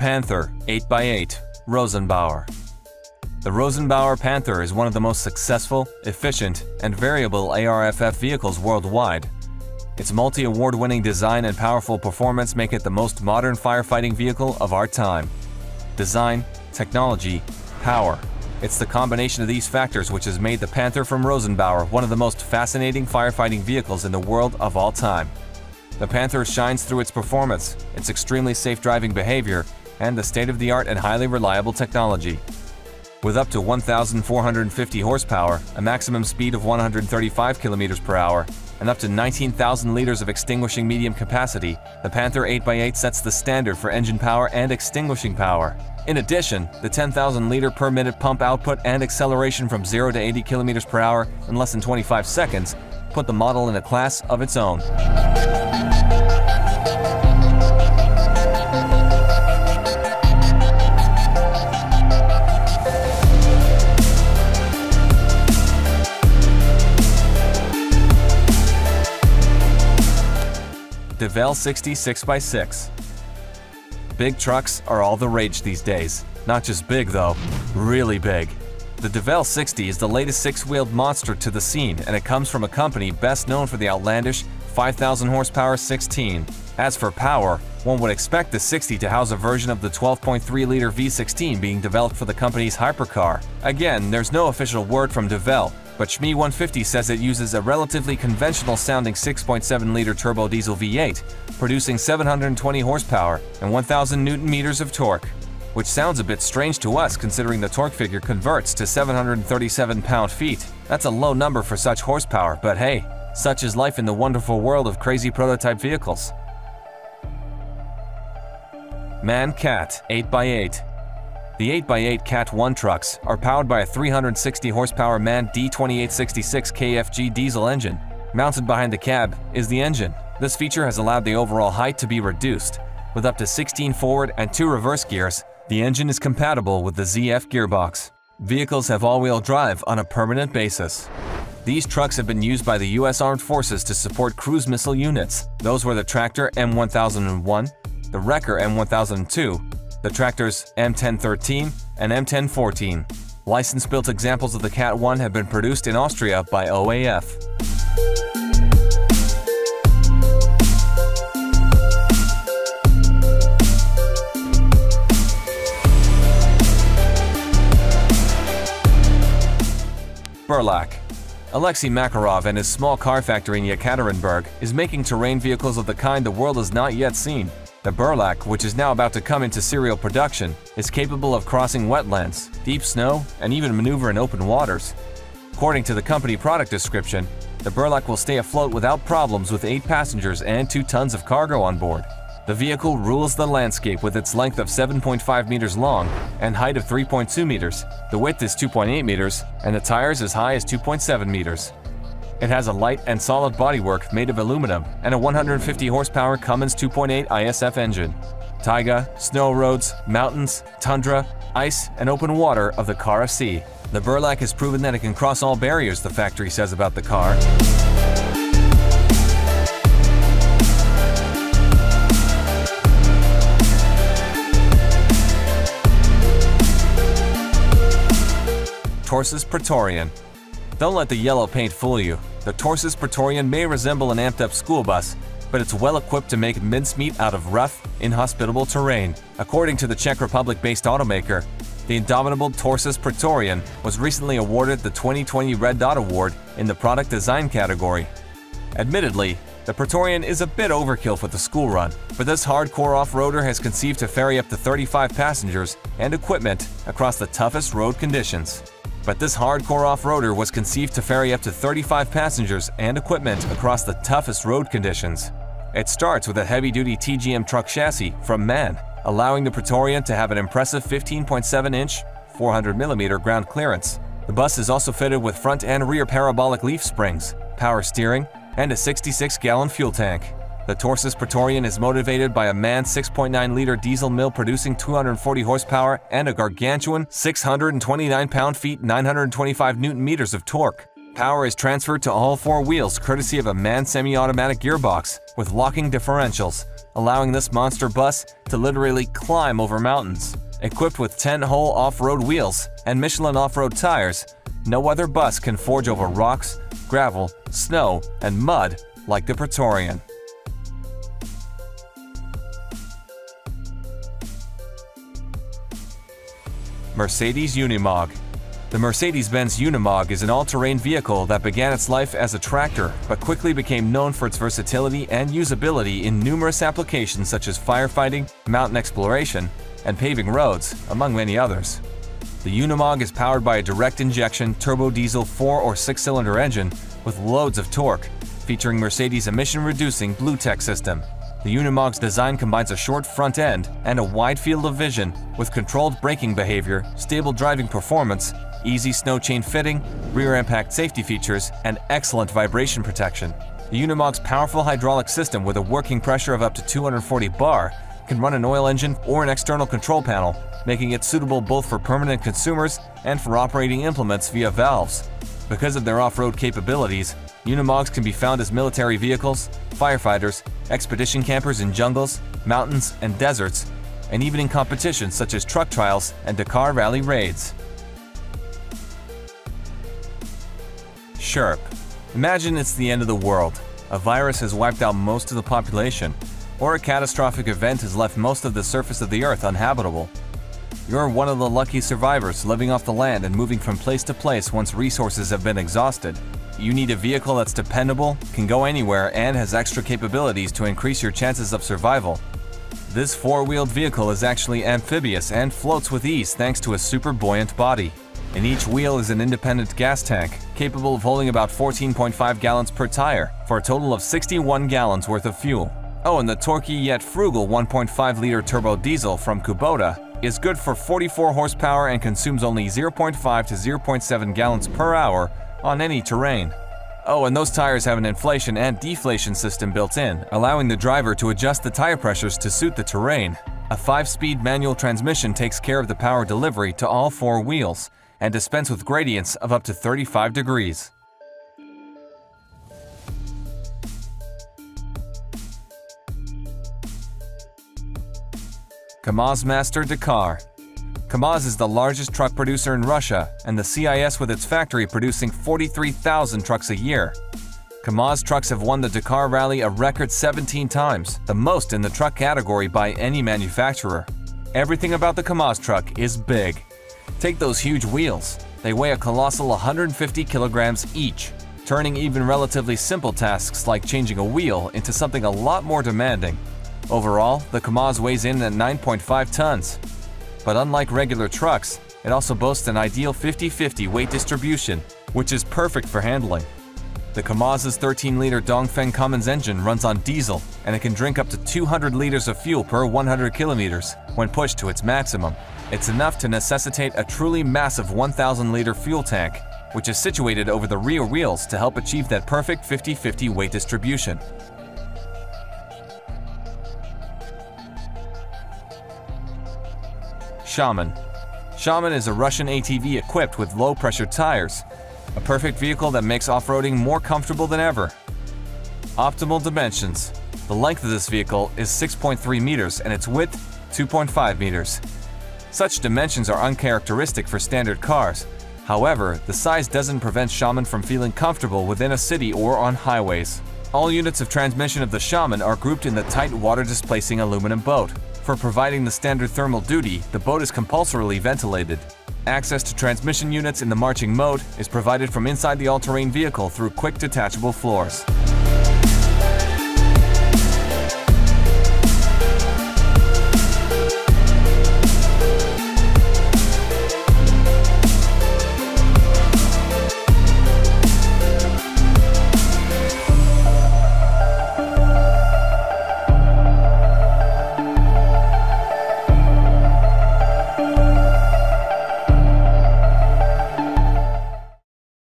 Panther 8x8 Rosenbauer The Rosenbauer Panther is one of the most successful, efficient, and variable ARFF vehicles worldwide. Its multi-award winning design and powerful performance make it the most modern firefighting vehicle of our time. Design, technology, power. It's the combination of these factors which has made the Panther from Rosenbauer one of the most fascinating firefighting vehicles in the world of all time. The Panther shines through its performance, its extremely safe driving behavior, and the state-of-the-art and highly reliable technology. With up to 1,450 horsepower, a maximum speed of 135 km per hour, and up to 19,000 liters of extinguishing medium capacity, the Panther 8x8 sets the standard for engine power and extinguishing power. In addition, the 10,000 liter per minute pump output and acceleration from 0 to 80 km per hour in less than 25 seconds put the model in a class of its own. Devel 60 6x6 Big trucks are all the rage these days. Not just big though, really big. The Devel 60 is the latest six-wheeled monster to the scene and it comes from a company best known for the outlandish 5,000 horsepower 16. As for power, one would expect the 60 to house a version of the 12.3-liter V16 being developed for the company's hypercar. Again, there's no official word from Devel, but Shmee 150 says it uses a relatively conventional sounding 6.7-liter turbo diesel V8, producing 720 horsepower and 1,000 newton meters of torque, which sounds a bit strange to us considering the torque figure converts to 737 pound-feet. That's a low number for such horsepower, but hey, such is life in the wonderful world of crazy prototype vehicles. MAN KAT 8x8 the 8x8 KAT 1 trucks are powered by a 360 horsepower MAN D2866 KFG diesel engine. Mounted behind the cab is the engine. This feature has allowed the overall height to be reduced. With up to 16 forward and 2 reverse gears, the engine is compatible with the ZF gearbox. Vehicles have all-wheel drive on a permanent basis. These trucks have been used by the U.S. Armed Forces to support cruise missile units. Those were the Tractor M1001, the Wrecker M1002, the tractors M1013 and M1014. License-built examples of the KAT 1 have been produced in Austria by OAF. Burlak Alexei Makarov and his small car factory in Yekaterinburg is making terrain vehicles of the kind the world has not yet seen. The Burlak, which is now about to come into serial production, is capable of crossing wetlands, deep snow, and even maneuver in open waters. According to the company product description, the Burlak will stay afloat without problems with 8 passengers and 2 tons of cargo on board. The vehicle rules the landscape with its length of 7.5 meters long and height of 3.2 meters. The width is 2.8 meters, and the tires as high as 2.7 meters. It has a light and solid bodywork made of aluminum and a 150 horsepower Cummins 2.8 ISF engine. Taiga, snow roads, mountains, tundra, ice, and open water of the of sea. The Burlak has proven that it can cross all barriers, the factory says about the car. Torsus Praetorian Don't let the yellow paint fool you. The Torsus Praetorian may resemble an amped-up school bus, but it's well equipped to make mincemeat out of rough, inhospitable terrain. According to the Czech Republic-based automaker, the indomitable Torsus Praetorian was recently awarded the 2020 Red Dot Award in the product design category. Admittedly, the Praetorian is a bit overkill for the school run, but this hardcore off-roader has conceived to ferry up to 35 passengers and equipment across the toughest road conditions. But this hardcore off-roader was conceived to ferry up to 35 passengers and equipment across the toughest road conditions. It starts with a heavy-duty TGM truck chassis from MAN, allowing the Praetorian to have an impressive 15.7-inch, 400mm ground clearance. The bus is also fitted with front and rear parabolic leaf springs, power steering, and a 66-gallon fuel tank. The Torsus Praetorian is motivated by a MAN 6.9-liter diesel mill producing 240 horsepower and a gargantuan 629 pound-feet 925 newton-meters of torque. Power is transferred to all four wheels courtesy of a MAN semi-automatic gearbox with locking differentials. allowing this monster bus to literally climb over mountains. Equipped with 10-hole off-road wheels and Michelin off-road tires, no other bus can forge over rocks, gravel, snow, and mud like the Praetorian. Mercedes Unimog The Mercedes-Benz Unimog is an all-terrain vehicle that began its life as a tractor, but quickly became known for its versatility and usability in numerous applications such as firefighting, mountain exploration, and paving roads, among many others. The Unimog is powered by a direct injection turbo diesel 4 or 6 cylinder engine with loads of torque, featuring Mercedes' emission reducing BlueTEC system. The Unimog's design combines a short front end and a wide field of vision with controlled braking behavior, stable driving performance, easy snow chain fitting, rear impact safety features, and excellent vibration protection. The Unimog's powerful hydraulic system with a working pressure of up to 240 bar can run an oil engine or an external control panel, making it suitable both for permanent consumers and for operating implements via valves. Because of their off-road capabilities, Unimogs can be found as military vehicles, firefighters, expedition campers in jungles, mountains, and deserts, and even in competitions such as truck trials and Dakar Rally raids. Sherp. Imagine it's the end of the world. A virus has wiped out most of the population, or a catastrophic event has left most of the surface of the Earth uninhabitable. You're one of the lucky survivors living off the land and moving from place to place once resources have been exhausted. You need a vehicle that's dependable, can go anywhere, and has extra capabilities to increase your chances of survival. This four-wheeled vehicle is actually amphibious and floats with ease thanks to a super buoyant body. In each wheel is an independent gas tank, capable of holding about 14.5 gallons per tire, for a total of 61 gallons worth of fuel. Oh, and the torquey yet frugal 1.5-liter turbo diesel from Kubota is good for 44 horsepower and consumes only 0.5 to 0.7 gallons per hour on any terrain. Oh, and those tires have an inflation and deflation system built in, allowing the driver to adjust the tire pressures to suit the terrain. A 5-speed manual transmission takes care of the power delivery to all four wheels and dispense with gradients of up to 35 degrees. Kamaz Master Dakar Kamaz is the largest truck producer in Russia and the CIS with its factory producing 43,000 trucks a year. Kamaz trucks have won the Dakar Rally a record 17 times, the most in the truck category by any manufacturer. Everything about the Kamaz truck is big. Take those huge wheels. They weigh a colossal 150 kilograms each, turning even relatively simple tasks like changing a wheel into something a lot more demanding. Overall, the Kamaz weighs in at 9.5 tons. But unlike regular trucks, it also boasts an ideal 50-50 weight distribution, which is perfect for handling. The Kamaz's 13-liter Dongfeng Cummins engine runs on diesel, and it can drink up to 200 liters of fuel per 100 kilometers when pushed to its maximum. It's enough to necessitate a truly massive 1,000-liter fuel tank, which is situated over the rear wheels to help achieve that perfect 50-50 weight distribution. Shaman. Shaman is a Russian ATV equipped with low-pressure tires, a perfect vehicle that makes off-roading more comfortable than ever. Optimal dimensions. The length of this vehicle is 6.3 meters and its width 2.5 meters. Such dimensions are uncharacteristic for standard cars. However, the size doesn't prevent Shaman from feeling comfortable within a city or on highways. All units of transmission of the Shaman are grouped in the tight water-displacing aluminum boat. For providing the standard thermal duty, the boat is compulsorily ventilated. Access to transmission units in the marching mode is provided from inside the all-terrain vehicle through quick detachable floors.